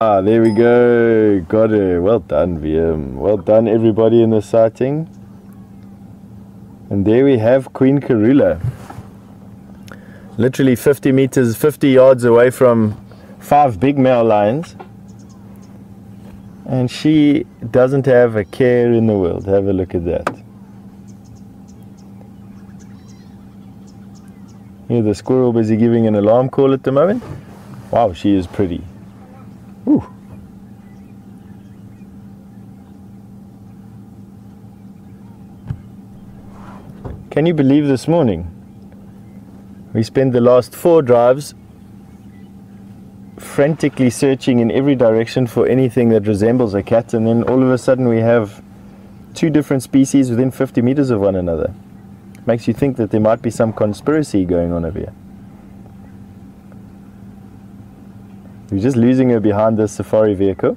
Ah, there we go. Got her. Well done, VM. Well done, everybody in the sighting. And there we have Queen Karula. Literally 50 meters, 50 yards away from five big male lions. And she doesn't have a care in the world. Have a look at that. Hear the squirrel busy giving an alarm call at the moment. Wow, she is pretty. Can you believe this morning? We spent the last four drives frantically searching in every direction for anything that resembles a cat, and then all of a sudden we have two different species within 50 meters of one another. Makes you think that there might be some conspiracy going on over here. We're just losing her behind the safari vehicle.